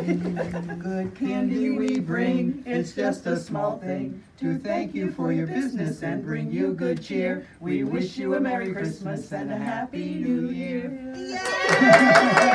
Good candy we bring. It's just a small thing to thank you for your business and bring you good cheer. We wish you a Merry Christmas and a Happy New Year. Yay!